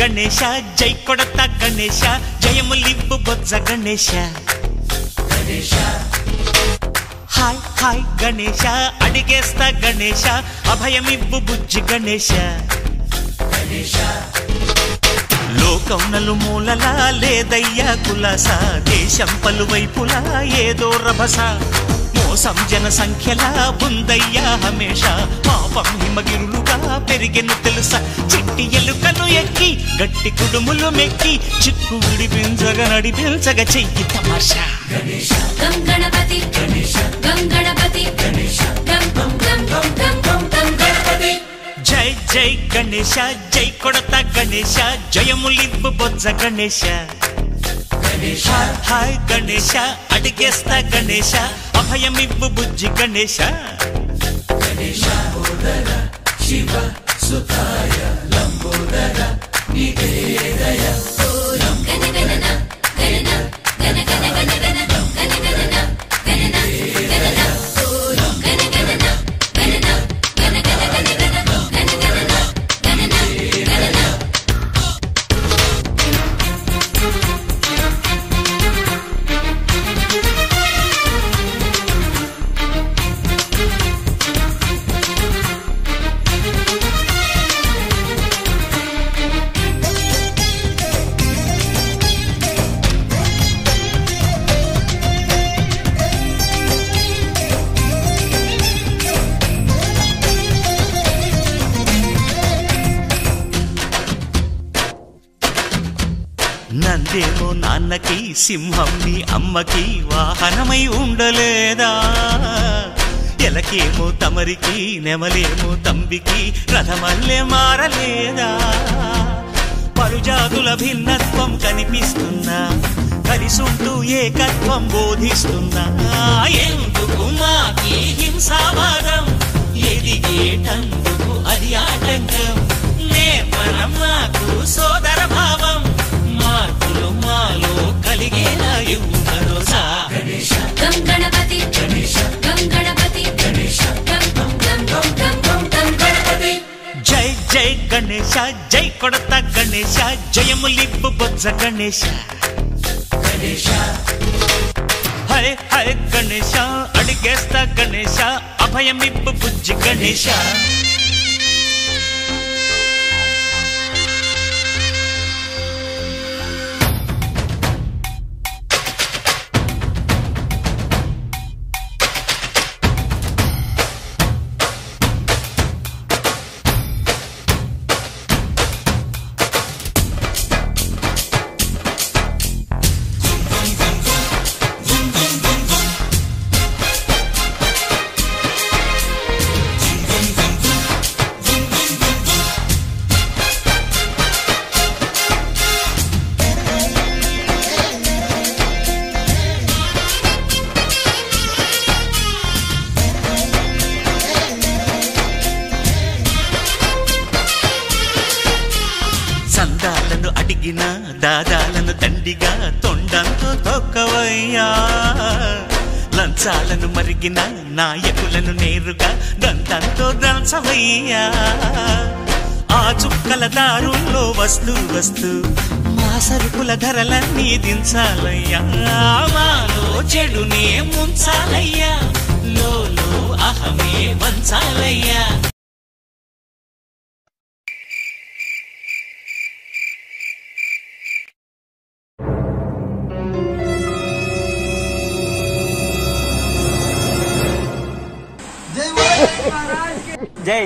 జయ గణేశ జై కొడత గణేశ జయములివ్వు బొజ్జ గణేశ. హాయ్ హాయ్ గణేష అడిగేస్తా గణేష అభయమివ్వు బుజ్జి గణేష లోకౌనలు మూలలా లేదయ్యా కులాస దేశం పలువైపులా ఏదో రభస. మోసం జన సంఖ్యలా ఉందయ్యా హమేష. పాపం హిమగిరులుగా పెరిగెను తెలుసా? చిట్టి ఎలుకను ఎక్కి గట్టి కుడుములు మెక్కి చిక్కు విడిపించగా నడిపించగ చెయ్యి తమాషా. గణపతి గం గణపతి గం గం గం గం గం గం గం. గణపతి! జై జై గణేశ జై కొడత గణేశ జయములివ్వు బొజ్జ గణేశ. హాయ్ హాయ్ గణేశ అడిగేస్తా గణేశ. అభయమివ్వు బుజ్జి గణేశ. గణ నందేమో నాన్నకి సింహం నీ అమ్మకి వాహనమై ఉండలేదా? ఎలకేమో తమరికి నెమలేమో తంబికి రథమల్లే మారలేదా? పరుజాతుల భిన్నత్వం కనిపిస్తున్నా కలిసుంటూ ఏకత్వం బోధిస్తున్నా. ఎందుకు మాకి జై గణేశ జై కొడత గణేశ జయములివ్వు బొజ్జ గణేశ. హై హై గణేశ అడిగేస్తా గణేశ అభయమివ్వు బుజ్జి గణేశ. సందాలను దాదాలను దండిగా తొండంతో తొక్కవయ్యా. లంచాలను మరిగిన నాయకులను నేరుగా దంతంతో దంచవయ్యా ఆ చుక్కల దారుల్లో వస్తూ వస్తూ మా సరుకుల ధరలన్నీ దించాలయ్యా. మాలో చెడునే ముంచాలయ్యా. లోలో అహమే వంచాలయ్యా. జై